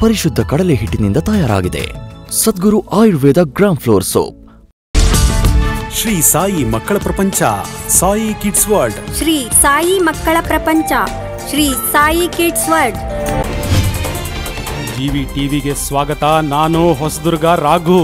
ಪರಿಶುದ್ಧ ಕಡಲೆ ಹಿಟ್ಟಿನಿಂದ ತಯಾರಾಗಿದೆ. Sadguru Ayurveda gram flour soap. Shri Sai ಮಕ್ಕಳ ಪ್ರಪಂಚ ಸಾಯಿ ಕಿಡ್ಸ್ ವರ್ಲ್ಡ್. ಶ್ರೀ ಸಾಯಿ ಮಕ್ಕಳ ಪ್ರಪಂಚ Shri Sai kids world. G ಟಿವಿಗೆ ಸ್ವಾಗತ ನಾನು ಹೊಸದುರ್ಗ ರಾಘು.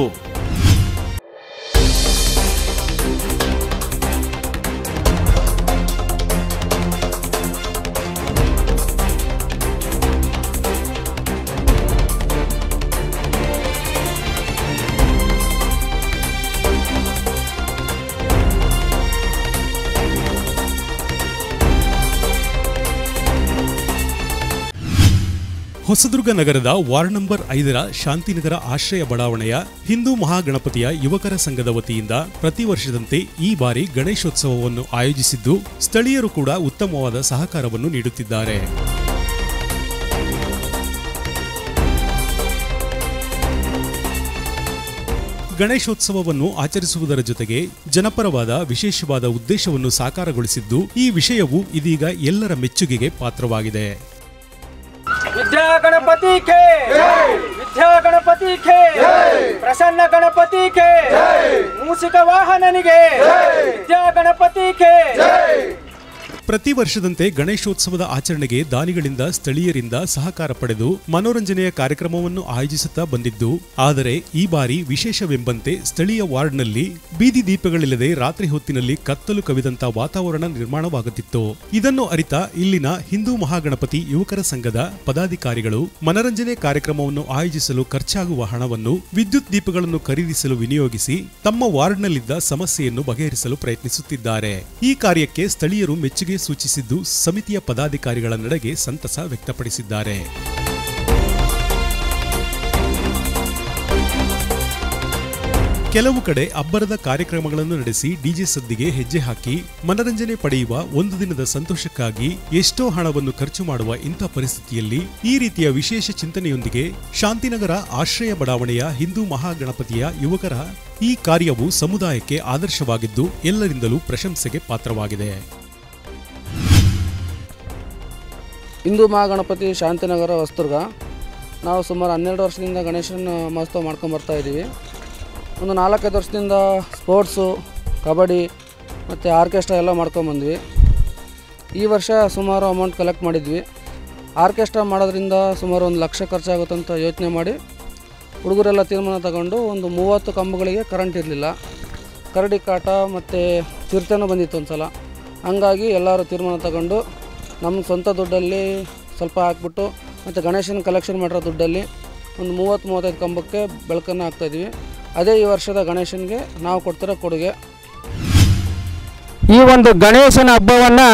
ಹೊಸದುರ್ಗ ನಗರದ ವಾರ್ಡ್ ನಂಬರ್ ಐದರ ಶಾಂತಿನಗರ ಆಶ್ರಯ ಬಡಾವಣೆಯ ಹಿಂದೂ ಮಹಾಗಣಪತಿಯ ಯುವಕರ ಸಂಘದ ವತಿಯಿಂದ ಪ್ರತಿ ವರ್ಷದಂತೆ ಈ ಬಾರಿ ಗಣೇಶೋತ್ಸವವನ್ನು ಆಯೋಜಿಸಿದ್ದು ಸ್ಥಳೀಯರು ಕೂಡ ಉತ್ತಮವಾದ ಸಹಕಾರವನ್ನು ನೀಡುತ್ತಿದ್ದಾರೆ. ಗಣೇಶೋತ್ಸವವನ್ನು ಆಚರಿಸುವುದರ ಜೊತೆಗೆ ಜನಪರವಾದ ವಿಶೇಷವಾದ ಉದ್ದೇಶವನ್ನು ಸಾಕಾರಗೊಳಿಸಿದ್ದು ಈ ವಿಷಯವು ಇದೀಗ ಎಲ್ಲರ ಮೆಚ್ಚುಗೆಗೆ ಪಾತ್ರವಾಗಿದೆ. विद्या गणपति के। विद्या गणपति के। प्रसन्न गणपति के। मूसिक वाहन विद्या गणपति के। ಪ್ರತಿ ವರ್ಷದಂತೆ ಗಣೇಶೋತ್ಸವದ ಆಚರಣೆಗೆ ದಾನಿಗಳಿಂದ, ಸ್ಥಳೀಯರಿಂದ ಸಹಕಾರ ಪಡೆದು ಮನೋರಂಜನೆಯ ಕಾರ್ಯಕ್ರಮವನ್ನು ಆಯೋಜಿಸುತ್ತಾ ಬಂದಿದ್ದು, ಆದರೆ ಈ ಬಾರಿ ವಿಶೇಷವೆಂಬಂತೆ ಸ್ಥಳೀಯ ವಾರ್ಡ್ನಲ್ಲಿ ಬೀದಿ ದೀಪಗಳಿಲ್ಲದೆ ರಾತ್ರಿ ಹೊತ್ತಿನಲ್ಲಿ ಕತ್ತಲು ಕವಿದಂತ ವಾತಾವರಣ ನಿರ್ಮಾಣವಾಗುತ್ತಿತ್ತು. ಇದನ್ನು ಅರಿತ ಇಲ್ಲಿನ ಹಿಂದೂ ಮಹಾಗಣಪತಿ ಯುವಕರ ಸಂಘದ ಪದಾಧಿಕಾರಿಗಳು ಮನರಂಜನೆ ಕಾರ್ಯಕ್ರಮವನ್ನು ಆಯೋಜಿಸಲು ಖರ್ಚಾಗುವ ಹಣವನ್ನು ವಿದ್ಯುತ್ ದೀಪಗಳನ್ನು ಖರೀದಿಸಲು ವಿನಿಯೋಗಿಸಿ ತಮ್ಮ ವಾರ್ಡ್ನಲ್ಲಿದ್ದ ಸಮಸ್ಯೆಯನ್ನು ಬಗೆಹರಿಸಲು ಪ್ರಯತ್ನಿಸುತ್ತಿದ್ದಾರೆ. ಈ ಕಾರ್ಯಕ್ಕೆ ಸ್ಥಳೀಯರು ಮೆಚ್ಚುಗೆ ಸೂಚಿಸಿದ್ದು ಸಮಿತಿಯ ಪದಾಧಿಕಾರಿಗಳ ನಡೆಗೆ ಸಂತಸ ವ್ಯಕ್ತಪಡಿಸಿದ್ದಾರೆ. ಕೆಲವು ಕಡೆ ಅಬ್ಬರದ ಕಾರ್ಯಕ್ರಮಗಳನ್ನು ನಡೆಸಿ ಡಿಜೆ ಸದ್ದಿಗೆ ಹೆಜ್ಜೆ ಹಾಕಿ ಮನರಂಜನೆ ಪಡೆಯುವ ಒಂದು ದಿನದ ಸಂತೋಷಕ್ಕಾಗಿ ಎಷ್ಟೋ ಹಣವನ್ನು ಖರ್ಚು ಮಾಡುವ ಇಂಥ ಪರಿಸ್ಥಿತಿಯಲ್ಲಿ ಈ ರೀತಿಯ ವಿಶೇಷ ಚಿಂತನೆಯೊಂದಿಗೆ ಶಾಂತಿನಗರ ಆಶ್ರಯ ಬಡಾವಣೆಯ ಹಿಂದೂ ಮಹಾಗಣಪತಿಯ ಯುವಕರ ಈ ಕಾರ್ಯವು ಸಮುದಾಯಕ್ಕೆ ಆದರ್ಶವಾಗಿದ್ದು ಎಲ್ಲರಿಂದಲೂ ಪ್ರಶಂಸೆಗೆ ಪಾತ್ರವಾಗಿದೆ. ಹಿಂದೂ ಮಹಾಗಣಪತಿ ಶಾಂತಿನಗರ ಹೊಸದುರ್ಗ. ನಾವು ಸುಮಾರು ಹನ್ನೆರಡು ವರ್ಷದಿಂದ ಗಣೇಶನ ಮಹೋತ್ಸವ ಮಾಡ್ಕೊಂಬರ್ತಾ ಇದ್ದೀವಿ. ಒಂದು ನಾಲ್ಕೈದು ವರ್ಷದಿಂದ ಸ್ಪೋರ್ಟ್ಸು, ಕಬಡ್ಡಿ ಮತ್ತು ಆರ್ಕೆಸ್ಟ್ರಾ ಎಲ್ಲ ಮಾಡ್ಕೊಂಬಂದ್ವಿ ಈ ವರ್ಷ ಸುಮಾರು ಅಮೌಂಟ್ ಕಲೆಕ್ಟ್ ಮಾಡಿದ್ವಿ. ಆರ್ಕೆಸ್ಟ್ರಾ ಮಾಡೋದ್ರಿಂದ ಸುಮಾರು ಒಂದು ಲಕ್ಷ ಖರ್ಚಾಗುತ್ತಂತ ಯೋಚನೆ ಮಾಡಿ ಹುಡುಗರೆಲ್ಲ ತೀರ್ಮಾನ ತಗೊಂಡು ಒಂದು ಮೂವತ್ತು ಕಂಬಗಳಿಗೆ ಕರೆಂಟ್ ಇರಲಿಲ್ಲ. ಕರಡಿ ಕಾಟ ಮತ್ತು ಚಿರತೆನೂ ಬಂದಿತ್ತು ಒಂದು ಸಲ ಹಂಗಾಗಿ ಎಲ್ಲರೂ ತೀರ್ಮಾನ ತಗೊಂಡು ನಮ್ಮ ಸ್ವಂತ ದುಡ್ಡಲ್ಲಿ ಸ್ವಲ್ಪ ಹಾಕ್ಬಿಟ್ಟು ಮತ್ತು ಗಣೇಶನ ಕಲೆಕ್ಷನ್ ಮಾಡಿರೋ ದುಡ್ಡಲ್ಲಿ ಒಂದು ಮೂವತ್ತು ಮೂವತ್ತೈದು ಕಂಬಕ್ಕೆ ಬೆಳಕನ್ನು ಹಾಕ್ತಾಯಿದ್ವಿ ಅದೇ ಈ ವರ್ಷದ ಗಣೇಶನಿಗೆ ನಾವು ಕೊಡ್ತಿರೋ ಕೊಡುಗೆ. ಈ ಒಂದು ಗಣೇಶನ ಹಬ್ಬವನ್ನು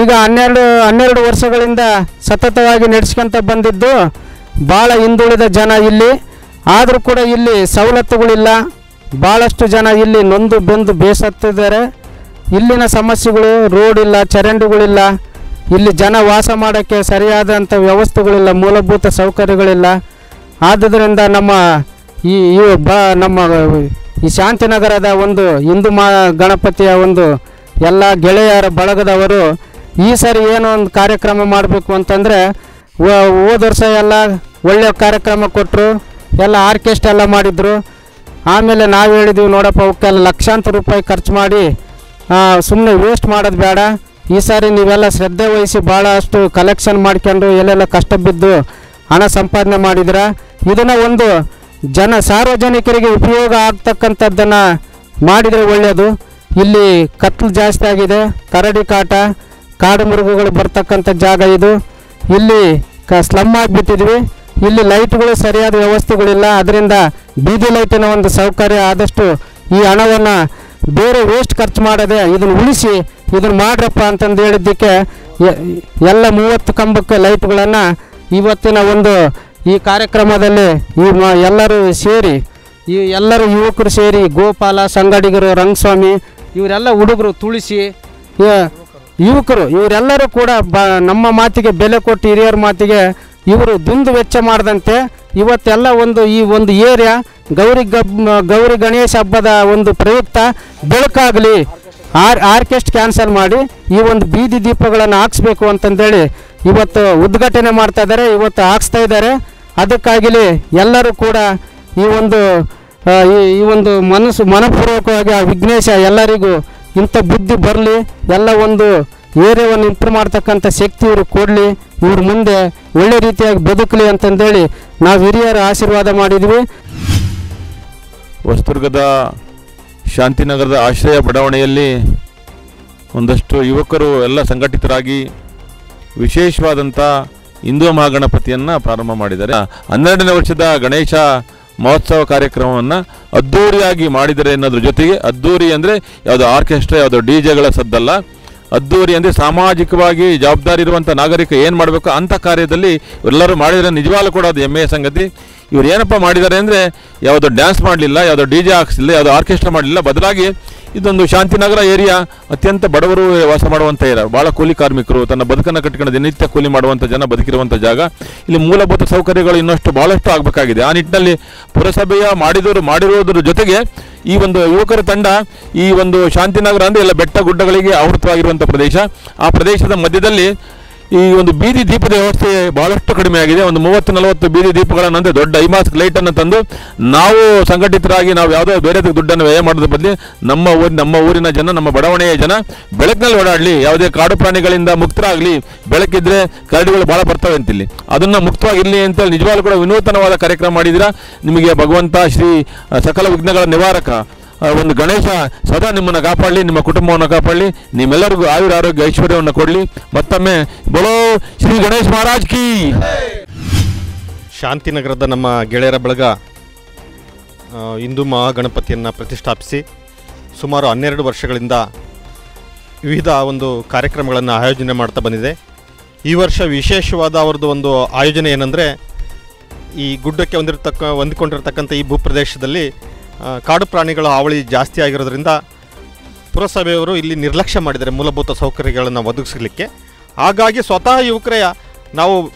ಈಗ ಹನ್ನೆರಡು ಹನ್ನೆರಡು ವರ್ಷಗಳಿಂದ ಸತತವಾಗಿ ನಡೆಸ್ಕೊಂತ ಬಂದಿದ್ದು ಭಾಳ ಹಿಂದುಳಿದ ಜನ ಇಲ್ಲಿ. ಆದರೂ ಕೂಡ ಇಲ್ಲಿ ಸವಲತ್ತುಗಳಿಲ್ಲ. ಭಾಳಷ್ಟು ಜನ ಇಲ್ಲಿ ನೊಂದು ಬೆಂದು ಬೇಸತ್ತಿದ್ದಾರೆ. ಇಲ್ಲಿನ ಸಮಸ್ಯೆಗಳು ರೋಡ್ ಇಲ್ಲ ಚರಂಡಿಗಳಿಲ್ಲ. ಇಲ್ಲಿ ಜನ ವಾಸ ಮಾಡೋಕ್ಕೆ ಸರಿಯಾದಂಥ ವ್ಯವಸ್ಥೆಗಳಿಲ್ಲ, ಮೂಲಭೂತ ಸೌಕರ್ಯಗಳಿಲ್ಲ. ಆದ್ದರಿಂದ ನಮ್ಮ ಈ ಬ ನಮ್ಮ ಈ ಶಾಂತಿನಗರದ ಒಂದು ಹಿಂದೂ ಮಾ, ಗಣಪತಿಯ ಒಂದು ಎಲ್ಲ ಗೆಳೆಯರ ಬಳಗದವರು, ಈ ಸರಿ ಏನೋ ಒಂದು ಕಾರ್ಯಕ್ರಮ ಮಾಡಬೇಕು ಅಂತಂದರೆ ಹೋದ ವರ್ಷ ಎಲ್ಲ ಒಳ್ಳೆಯ ಕಾರ್ಯಕ್ರಮ ಕೊಟ್ಟರು ಎಲ್ಲ ಆರ್ಕೆಸ್ಟ್ ಎಲ್ಲ ಮಾಡಿದರು. ಆಮೇಲೆ ನಾವು ಹೇಳಿದ್ವಿ ನೋಡಪ್ಪ, ಅವಕ್ಕೆಲ್ಲ ಲಕ್ಷಾಂತರ ರೂಪಾಯಿ ಖರ್ಚು ಮಾಡಿ ಸುಮ್ಮನೆ ವೇಸ್ಟ್ ಮಾಡೋದು ಬೇಡ. ಈ ಸಾರಿ ನೀವೆಲ್ಲ ಶ್ರದ್ಧೆ ವಹಿಸಿ ಭಾಳಷ್ಟು ಕಲೆಕ್ಷನ್ ಮಾಡ್ಕೊಂಡು ಎಲ್ಲೆಲ್ಲ ಕಷ್ಟ ಬಿದ್ದು ಹಣ ಸಂಪಾದನೆ ಮಾಡಿದ್ರ? ಇದನ್ನು ಒಂದು ಜನ ಸಾರ್ವಜನಿಕರಿಗೆ ಉಪಯೋಗ ಆಗ್ತಕ್ಕಂಥದ್ದನ್ನು ಮಾಡಿದರೆ ಒಳ್ಳೆಯದು ಇಲ್ಲಿ ಕತ್ಲು ಜಾಸ್ತಿ ಆಗಿದೆ, ಕರಡಿ ಕಾಟ, ಕಾಡು ಮೃಗಗಳು ಬರ್ತಕ್ಕಂಥ ಜಾಗ ಇದು. ಇಲ್ಲಿ ಕ ಸ್ಲಮ್ ಆಗಿಬಿಟ್ಟಿದ್ವಿ. ಇಲ್ಲಿ ಲೈಟ್ಗಳು ಸರಿಯಾದ ವ್ಯವಸ್ಥೆಗಳಿಲ್ಲ. ಅದರಿಂದ ಬೀದಿ ಲೈಟಿನ ಒಂದು ಸೌಕರ್ಯ ಆದಷ್ಟು ಈ ಹಣವನ್ನು ಬೇರೆ ವೇಸ್ಟ್ ಖರ್ಚು ಮಾಡದೆ ಇದನ್ನು ಉಳಿಸಿ ಇದನ್ನು ಮಾಡ್ರಪ್ಪ ಅಂತಂದು ಹೇಳಿದ್ದಕ್ಕೆ ಎಲ್ಲ ಮೂವತ್ತು ಕಂಬಕ್ಕೆ ಲೈಟ್ಗಳನ್ನು ಇವತ್ತಿನ ಒಂದು ಈ ಕಾರ್ಯಕ್ರಮದಲ್ಲಿ ಈ ಎಲ್ಲರೂ ಸೇರಿ, ಈ ಎಲ್ಲರೂ ಯುವಕರು ಸೇರಿ ಗೋಪಾಲ, ಸಂಗಡಿಗರು, ರಂಗಸ್ವಾಮಿ ಇವರೆಲ್ಲ ಹುಡುಗರು ತುಳಸಿ ಯುವಕರು ಇವರೆಲ್ಲರೂ ಕೂಡ ಬ ನಮ್ಮ ಮಾತಿಗೆ ಬೆಲೆ ಕೊಟ್ಟು ಹಿರಿಯರ ಮಾತಿಗೆ ಇವರು ದುಂದು ವೆಚ್ಚ ಮಾಡದಂತೆ ಇವತ್ತೆಲ್ಲ ಒಂದು ಈ ಒಂದು ಏರಿಯಾ ಗೌರಿ ಗಬ್, ಗೌರಿ ಗಣೇಶ ಹಬ್ಬದ ಒಂದು ಪ್ರಯುಕ್ತ ಬೆಳಕಾಗಲಿ ಆರ್ ಆರ್ಕೆಸ್ಟ್ ಕ್ಯಾನ್ಸಲ್ ಮಾಡಿ ಈ ಒಂದು ಬೀದಿ ದೀಪಗಳನ್ನು ಹಾಕ್ಸ್ಬೇಕು ಅಂತಂದೇಳಿ ಇವತ್ತು ಉದ್ಘಾಟನೆ ಮಾಡ್ತಾ ಇದ್ದಾರೆ, ಇವತ್ತು ಹಾಕ್ಸ್ತಾ ಇದ್ದಾರೆ. ಅದಕ್ಕಾಗಲಿ ಎಲ್ಲರೂ ಕೂಡ ಈ ಒಂದು ಈ ಒಂದು ಮನಸ್ಸು ಮನಪೂರ್ವಕವಾಗಿ ಆ ವಿಘ್ನೇಶ ಎಲ್ಲರಿಗೂ ಇಂಥ ಬುದ್ಧಿ ಬರಲಿ, ಎಲ್ಲ ಒಂದು ಏರಿಯಾವನ್ನು ಇಂಪ್ರೂವ್ ಮಾಡ್ತಕ್ಕಂಥ ಶಕ್ತಿ ಇವರು ಕೊಡಲಿ. ಇವ್ರ ಮುಂದೆ ಒಳ್ಳೆ ರೀತಿಯಾಗಿ ಬದುಕಲಿ ಅಂತಂದೇಳಿ ನಾವು ಹಿರಿಯರ ಆಶೀರ್ವಾದ ಮಾಡಿದ್ವಿ. ಹೊಸದುರ್ಗದ ಶಾಂತಿನಗರದ ಆಶ್ರಯ ಬಡಾವಣೆಯಲ್ಲಿ ಒಂದಷ್ಟು ಯುವಕರು ಎಲ್ಲ ಸಂಘಟಿತರಾಗಿ ವಿಶೇಷವಾದಂಥ ಹಿಂದೂ ಮಹಾಗಣಪತಿಯನ್ನು ಪ್ರಾರಂಭ ಮಾಡಿದ್ದಾರೆ. ಹನ್ನೆರಡನೇ ವರ್ಷದ ಗಣೇಶ ಮಹೋತ್ಸವ ಕಾರ್ಯಕ್ರಮವನ್ನು ಅದ್ಧೂರಿಯಾಗಿ ಮಾಡಿದರೆ ಅನ್ನೋದ್ರ ಜೊತೆಗೆ ಅದ್ಧೂರಿ ಅಂದರೆ ಯಾವುದೋ ಆರ್ಕೆಸ್ಟ್ರಾ, ಯಾವುದೋ ಡಿ ಜೆಗಳ ಸದ್ದಲ್ಲ. ಅದ್ದೂರಿ ಅಂದರೆ ಸಾಮಾಜಿಕವಾಗಿ ಜವಾಬ್ದಾರಿ ಇರುವಂಥ ನಾಗರಿಕ ಏನು ಮಾಡಬೇಕು ಅಂಥ ಕಾರ್ಯದಲ್ಲಿ ಎಲ್ಲರೂ ಮಾಡಿದರೆ ನಿಜವಾಗ್ಲೂ ಕೂಡ ಅದು ಹೆಮ್ಮೆಯ ಸಂಗತಿ. ಇವ್ರು ಏನಪ್ಪ ಮಾಡಿದ್ದಾರೆ ಅಂದರೆ ಯಾವುದೋ ಡ್ಯಾನ್ಸ್ ಮಾಡಲಿಲ್ಲ, ಯಾವುದೋ ಡಿ ಜೆ ಹಾಕ್ಸಿಲ್ಲ ಯಾವುದೋ ಆರ್ಕೆಸ್ಟ್ರಾ ಮಾಡಲಿಲ್ಲ, ಬದಲಾಗಿ ಇದೊಂದು ಶಾಂತಿನಗರ ಏರಿಯಾ ಅತ್ಯಂತ ಬಡವರು ವಾಸ ಮಾಡುವಂಥ ಏರಿಯಾ. ಭಾಳ ಕೂಲಿ ಕಾರ್ಮಿಕರು, ತನ್ನ ಬದುಕನ್ನು ಕಟ್ಟಿಕೊಂಡು ದಿನನಿತ್ಯ ಕೂಲಿ ಮಾಡುವಂಥ ಜನ ಬದುಕಿರುವಂಥ ಜಾಗ. ಇಲ್ಲಿ ಮೂಲಭೂತ ಸೌಕರ್ಯಗಳು ಇನ್ನಷ್ಟು ಭಾಳಷ್ಟು ಆಗಬೇಕಾಗಿದೆ. ಆ ನಿಟ್ಟಿನಲ್ಲಿ ಪುರಸಭೆಯ ಮಾಡಿದವರು ಮಾಡಿರುವುದರ ಜೊತೆಗೆ ಈ ಒಂದು ಯುವಕರ ತಂಡ ಈ ಒಂದು ಶಾಂತಿನಗರ ಅಂದರೆ ಎಲ್ಲ ಬೆಟ್ಟ ಗುಡ್ಡಗಳಿಗೆ ಆವೃತವಾಗಿರುವಂಥ ಪ್ರದೇಶ. ಆ ಪ್ರದೇಶದ ಮಧ್ಯದಲ್ಲಿ ಈ ಒಂದು ಬೀದಿ ದೀಪದ ವ್ಯವಸ್ಥೆ ಬಹಳಷ್ಟು ಕಡಿಮೆ ಆಗಿದೆ. ಒಂದು ಮೂವತ್ತು ನಲವತ್ತು ಬೀದಿ ದೀಪಗಳನ್ನು ಅಂದರೆ ದೊಡ್ಡ ಐಮಾಸ್ಕ್ ಲೈಟನ್ನು ತಂದು ನಾವು ಸಂಘಟಿತರಾಗಿ ನಾವು ಯಾವುದೋ ಬೇರೆ ದುಡ್ಡನ್ನು ವ್ಯಯ ಮಾಡೋದ್ರ ಬದಲು ನಮ್ಮ ಊರಿನ ನಮ್ಮ ಊರಿನ ಜನ, ನಮ್ಮ ಬಡಾವಣೆಯ ಜನ ಬೆಳಕಿನಲ್ಲಿ ಓಡಾಡಲಿ. ಯಾವುದೇ ಕಾಡು ಪ್ರಾಣಿಗಳಿಂದ ಮುಕ್ತರಾಗಲಿ. ಬೆಳಕಿದ್ರೆ ಕರಡಿಗಳು ಭಾಳ ಬರ್ತವೆ ಅಂತಿಲ್ಲಿ. ಅದನ್ನು ಮುಕ್ತವಾಗಿರಲಿ ಅಂತೇಳಿ ನಿಜವಾಗ್ಲೂ ಕೂಡ ವಿನೂತನವಾದ ಕಾರ್ಯಕ್ರಮ ಮಾಡಿದಿರಾ? ನಿಮಗೆ ಭಗವಂತ ಶ್ರೀ ಸಕಲ ವಿಘ್ನಗಳ ನಿವಾರಕ. ಒಂದು ಗಣೇಶ ಸದಾ ನಿಮ್ಮನ್ನು ಕಾಪಾಡಲಿ, ನಿಮ್ಮ ಕುಟುಂಬವನ್ನು ಕಾಪಾಡಲಿ, ನಿಮ್ಮೆಲ್ಲರಿಗೂ ಆಯುರ ಆರೋಗ್ಯ ಐಶ್ವರ್ಯವನ್ನು ಕೊಡಲಿ. ಮತ್ತೊಮ್ಮೆ ಬಲೋ ಶ್ರೀ ಗಣೇಶ್ ಮಹಾರಾಜ್ ಕಿ. ಶಾಂತಿನಗರದ ನಮ್ಮ ಗೆಳೆಯರ ಬಳಗ ಹಿಂದೂ ಮಹಾಗಣಪತಿಯನ್ನು ಪ್ರತಿಷ್ಠಾಪಿಸಿ ಸುಮಾರು ಹನ್ನೆರಡು ವರ್ಷಗಳಿಂದ ವಿವಿಧ ಒಂದು ಕಾರ್ಯಕ್ರಮಗಳನ್ನು ಆಯೋಜನೆ ಮಾಡ್ತಾ ಬಂದಿದೆ. ಈ ವರ್ಷ ವಿಶೇಷವಾದ ಅವ್ರದ್ದು ಒಂದು ಆಯೋಜನೆ ಏನಂದರೆ, ಈ ಗುಡ್ಡಕ್ಕೆ ಹೊಂದಿರತಕ್ಕ ಹೊಂದಿಕೊಂಡಿರ್ತಕ್ಕಂಥ ಈ ಭೂಪ್ರದೇಶದಲ್ಲಿ ಕಾಡು ಪ್ರಾಣಿಗಳ ಹಾವಳಿ ಜಾಸ್ತಿ ಆಗಿರೋದ್ರಿಂದ ಪುರಸಭೆಯವರು ಇಲ್ಲಿ ನಿರ್ಲಕ್ಷ್ಯ ಮಾಡಿದ್ದಾರೆ ಮೂಲಭೂತ ಸೌಕರ್ಯಗಳನ್ನು ಒದಗಿಸಲಿಕ್ಕೆ. ಹಾಗಾಗಿ ಸ್ವತಃ ಯುವಕರೇ ನಾವು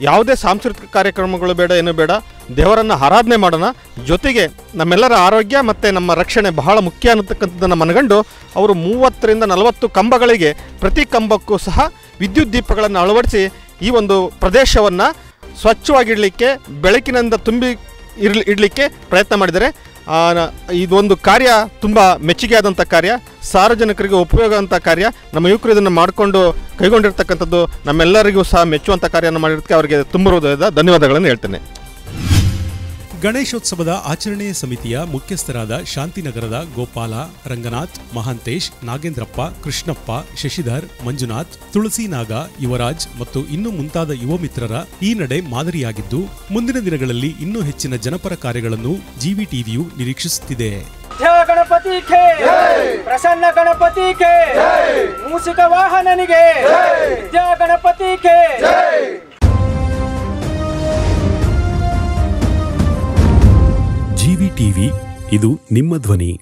ಯಾವುದೇ ಸಾಂಸ್ಕೃತಿಕ ಕಾರ್ಯಕ್ರಮಗಳು ಬೇಡ, ಏನು ಬೇಡ, ದೇವರನ್ನು ಆರಾಧನೆ ಮಾಡೋಣ. ಜೊತೆಗೆ ನಮ್ಮೆಲ್ಲರ ಆರೋಗ್ಯ ಮತ್ತು ನಮ್ಮ ರಕ್ಷಣೆ ಬಹಳ ಮುಖ್ಯ ಅನ್ನತಕ್ಕಂಥದ್ದನ್ನು ಮನಗಂಡು ಅವರು ಮೂವತ್ತರಿಂದ ನಲವತ್ತು ಕಂಬಗಳಿಗೆ ಪ್ರತಿ ಕಂಬಕ್ಕೂ ಸಹ ವಿದ್ಯುತ್ ದೀಪಗಳನ್ನು ಅಳವಡಿಸಿ ಈ ಒಂದು ಪ್ರದೇಶವನ್ನು ಸ್ವಚ್ಛವಾಗಿಡಲಿಕ್ಕೆ, ಬೆಳಕಿನಿಂದ ತುಂಬಿ ಇರ್ಲಿ, ಇಡಲಿಕ್ಕೆ ಪ್ರಯತ್ನ ನ- ಇದೊಂದು ಕಾರ್ಯ ತುಂಬ ಮೆಚ್ಚುಗೆ ಆದಂಥ ಕಾರ್ಯ, ಸಾರ್ವಜನಿಕರಿಗೆ ಉಪಯೋಗ ಅಂತ ಕಾರ್ಯ, ನಮ್ಮ ಯುವಕರು ಇದನ್ನು ಮಾಡಿಕೊಂಡು ಕೈಗೊಂಡಿರ್ತಕ್ಕಂಥದ್ದು ನಮ್ಮೆಲ್ಲರಿಗೂ ಸಹ ಮೆಚ್ಚುವಂಥ ಕಾರ್ಯವನ್ನು ಮಾಡಿರೋದಕ್ಕೆ ಅವರಿಗೆ ತುಂಬ ಹೃದಯದ ಧನ್ಯವಾದಗಳನ್ನು ಹೇಳ್ತೇನೆ. ಗಣೇಶೋತ್ಸವದ ಆಚರಣೆಯ ಸಮಿತಿಯ ಮುಖ್ಯಸ್ಥರಾದ ಶಾಂತಿನಗರದ ಗೋಪಾಲ ರಂಗನಾಥ್ ಮಹಾಂತೇಶ್ ನಾಗೇಂದ್ರಪ್ಪ ಕೃಷ್ಣಪ್ಪ ಶಶಿಧರ್ ಮಂಜುನಾಥ್ ತುಳಸಿನಾಗ ಯುವರಾಜ್ ಮತ್ತು ಇನ್ನು ಮುಂತಾದ ಯುವ ಮಿತ್ರರ ಈ ನಡೆ ಮಾದರಿಯಾಗಿದ್ದು ಮುಂದಿನ ದಿನಗಳಲ್ಲಿ ಇನ್ನೂ ಹೆಚ್ಚಿನ ಜನಪರ ಕಾರ್ಯಗಳನ್ನು ಜಿವಿ ಟಿವಿಯು ನಿರೀಕ್ಷಿಸುತ್ತಿದೆ. ಗಣಪತಿ ಖೇ ಪ್ರಸನ್ನ ಗಣಪತಿ ಖೇ ಮೂಸಿಕ ವಾಹನನಿಗೆ! ಗಣಪತಿ ಇದು ನಿಮ್ಮ ಧ್ವನಿ.